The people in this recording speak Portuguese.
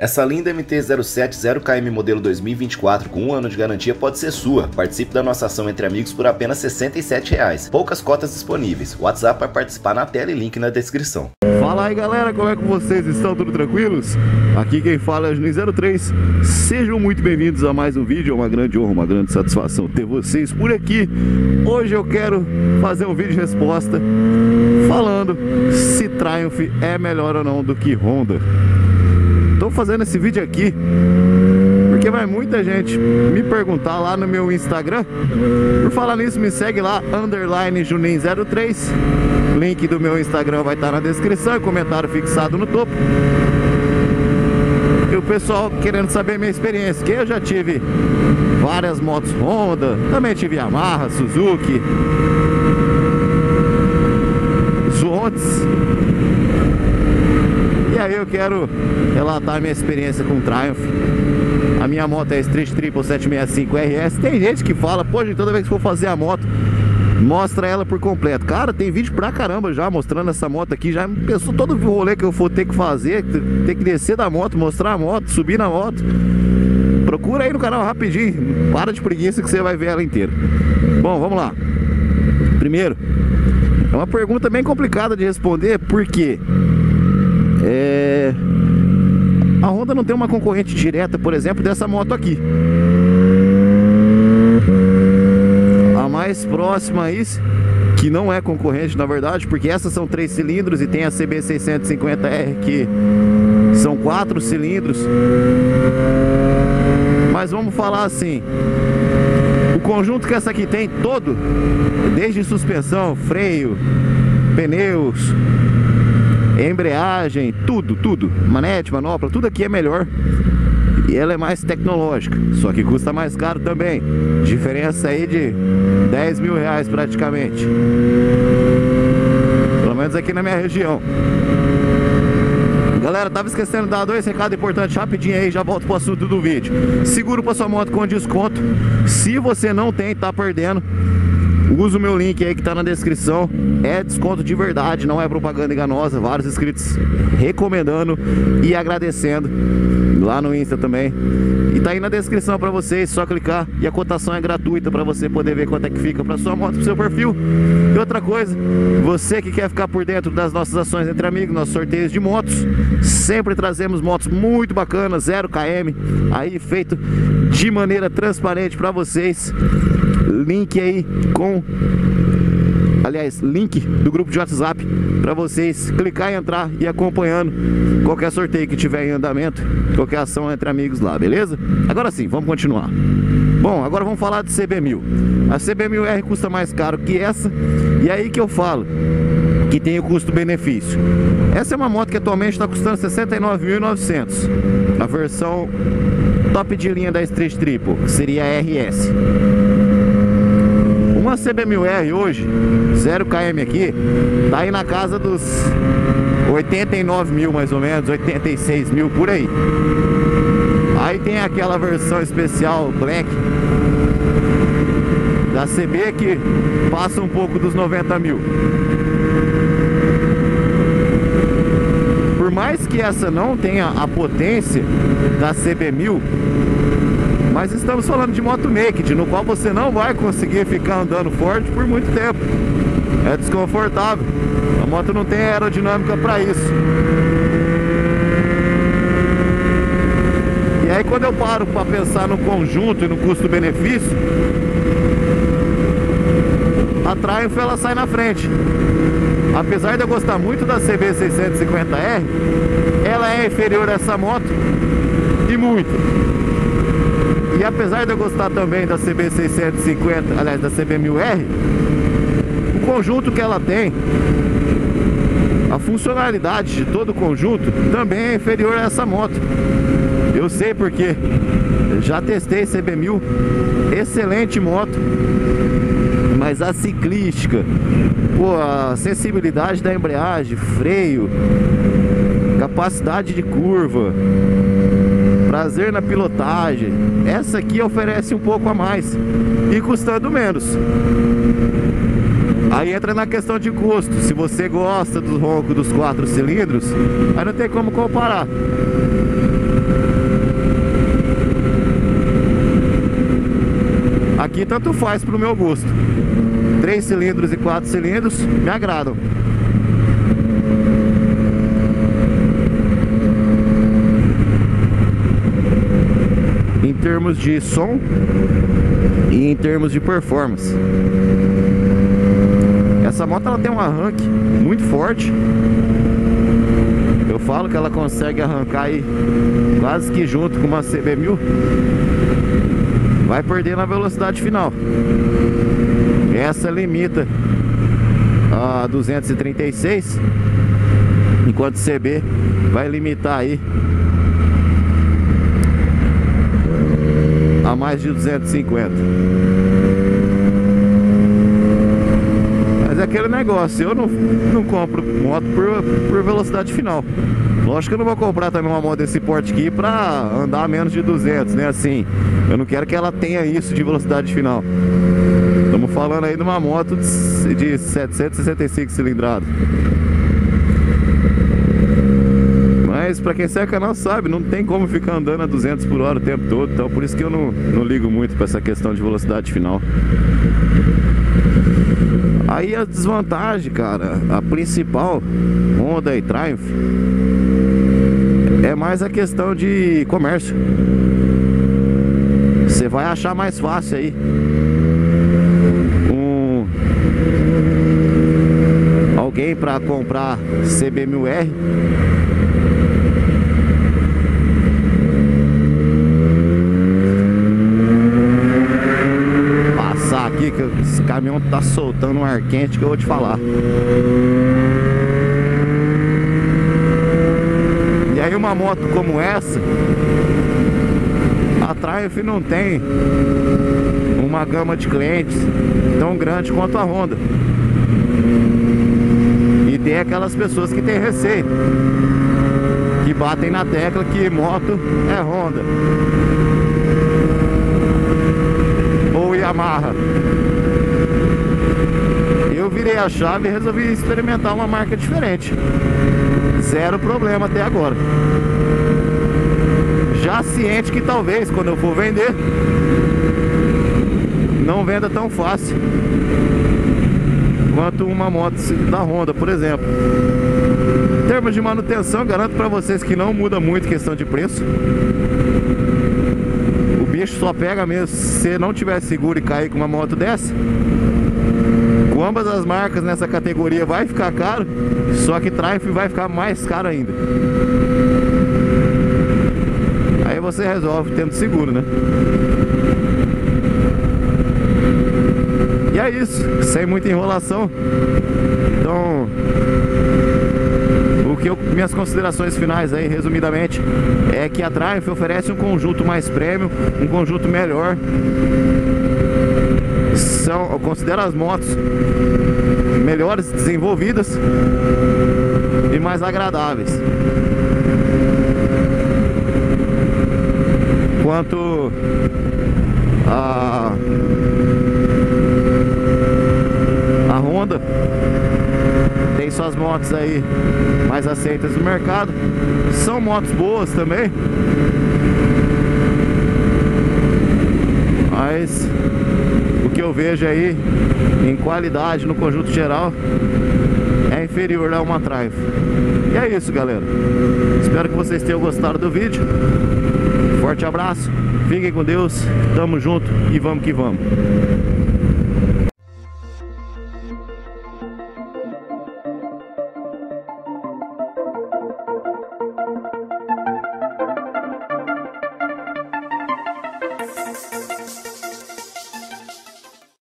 Essa linda MT-07 0km modelo 2024 com um ano de garantia pode ser sua. Participe da nossa ação entre amigos por apenas 67 reais. Poucas cotas disponíveis. WhatsApp para participar na tela e link na descrição. Fala aí galera, como é que vocês estão? Tudo tranquilos? Aqui quem fala é o 03 Sejam muito bem-vindos a mais um vídeo, é uma grande honra, uma grande satisfação ter vocês por aqui Hoje eu quero fazer um vídeo de resposta falando se Triumph é melhor ou não do que Honda fazendo esse vídeo aqui porque vai muita gente me perguntar lá no meu Instagram. Por falar nisso, me segue lá, underline Junin03. Link do meu Instagram vai estar na descrição, comentário fixado no topo. E o pessoal querendo saber minha experiência, que eu já tive várias motos Honda, também tive Yamaha, Suzuki, Zontes. E aí eu quero relatar minha experiência com o Triumph. A minha moto é Street Triple 765 RS. Tem gente que fala, poxa, toda vez que for fazer a moto, mostra ela por completo. Cara, tem vídeo pra caramba já mostrando essa moto aqui. Já pensou todo o rolê que eu for ter que fazer, ter que descer da moto, mostrar a moto, subir na moto. Procura aí no canal rapidinho. Para de preguiça que você vai ver ela inteira. Bom, vamos lá. Primeiro, é uma pergunta bem complicada de responder, porque é... A Não tem uma concorrente direta, por exemplo, dessa moto aqui. A mais próxima a isso, que não é concorrente na verdade, porque essas são três cilindros e tem a CB650R que são quatro cilindros. Mas vamos falar assim, o conjunto que essa aqui tem todo, desde suspensão, freio, pneus, embreagem, tudo, tudo, manete, manopla, tudo aqui é melhor e ela é mais tecnológica, só que custa mais caro também, diferença aí de 10 mil reais praticamente, pelo menos aqui na minha região. Galera, tava esquecendo de dar dois recados importantes rapidinho aí, já volto pro assunto do vídeo. Seguro pra sua moto com desconto. Se você não tem, tá perdendo. Usa o meu link aí que tá na descrição. É desconto de verdade, não é propaganda enganosa. Vários inscritos recomendando e agradecendo. Lá no Insta também. E tá aí na descrição pra vocês, só clicar. E a cotação é gratuita pra você poder ver quanto é que fica pra sua moto, pro seu perfil. E outra coisa, você que quer ficar por dentro das nossas ações entre amigos, nossos sorteios de motos, sempre trazemos motos muito bacanas, 0 km, aí feito de maneira transparente pra vocês. Link aí com aliás, link do grupo de WhatsApp para vocês clicar e entrar e acompanhando qualquer sorteio que tiver em andamento, qualquer ação entre amigos lá, beleza? Agora sim, vamos continuar. Bom, agora vamos falar de CB1000. A CB1000R custa mais caro que essa, e é aí que eu falo que tem o custo-benefício. Essa é uma moto que atualmente está custando 69.900. A versão top de linha da Street Triple, que seria a RS. Uma CB1000R hoje, 0 km aqui, tá aí na casa dos 89 mil mais ou menos, 86 mil por aí. Aí tem aquela versão especial Black da CB que passa um pouco dos 90 mil. Por mais que essa não tenha a potência da CB1000, mas estamos falando de moto naked, no qual você não vai conseguir ficar andando forte por muito tempo. É desconfortável. A moto não tem aerodinâmica para isso. E aí quando eu paro para pensar no conjunto e no custo-benefício, a Triumph ela sai na frente. Apesar de eu gostar muito da CB650R, ela é inferior a essa moto e muito. E apesar de eu gostar também da CB650, aliás, da CB1000R, o conjunto que ela tem, a funcionalidade de todo o conjunto também é inferior a essa moto. Eu sei porque já testei CB1000, excelente moto, mas a ciclística, pô, a sensibilidade da embreagem, freio, capacidade de curva, prazer na pilotagem. Essa aqui oferece um pouco a mais e custando menos. Aí entra na questão de custo. Se você gosta do ronco dos quatro cilindros, aí não tem como comparar. Aqui tanto faz para o meu gosto. Três cilindros e quatro cilindros me agradam. Termos de som e em termos de performance. Essa moto ela tem um arranque muito forte. Eu falo que ela consegue arrancar aí quase que junto com uma CB1000. Vai perder na velocidade final. Essa limita a 236, enquanto CB vai limitar aí mais de 250. Mas é aquele negócio, eu não, não compro moto por, por velocidade final. Lógico que eu não vou comprar também uma moto desse porte aqui pra andar menos de 200, né? Assim, eu não quero que ela tenha isso de velocidade final. Estamos falando aí de uma moto de, de 765 cilindradas. Mas pra quem segue o canal sabe, não tem como ficar andando a 200 por hora o tempo todo. Então por isso que eu não, não ligo muito pra essa questão de velocidade final. Aí a desvantagem, cara, a principal Honda e Triumph é mais a questão de comércio. Você vai achar mais fácil aí um alguém para comprar CB1000R passar aqui que esse caminhão tá soltando um ar quente que eu vou te falar. E aí uma moto como essa, a Triumph não tem uma gama de clientes tão grande quanto a Honda. E tem aquelas pessoas que têm receio, que batem na tecla que moto é Honda ou Yamaha. Eu a chave e resolvi experimentar uma marca diferente. Zero problema até agora. Já ciente que talvez quando eu for vender não venda tão fácil quanto uma moto da Honda, por exemplo. Em termos de manutenção, garanto para vocês que não muda muito questão de preço. O bicho só pega mesmo se não tiver seguro e cair com uma moto dessa. Com ambas as marcas nessa categoria vai ficar caro, só que Triumph vai ficar mais caro ainda. Aí você resolve tendo seguro, né? E é isso, sem muita enrolação. Então, o que eu, minhas considerações finais aí, resumidamente, é que a Triumph oferece um conjunto mais premium, um conjunto melhor. São, eu considero as motos melhores desenvolvidas e mais agradáveis. Quanto a a Honda tem suas motos aí mais aceitas no mercado. São motos boas também. Mas que eu vejo aí em qualidade no conjunto geral é inferior a uma Triumph. E é isso, galera. Espero que vocês tenham gostado do vídeo. Forte abraço, fiquem com Deus, tamo junto e vamos que vamos.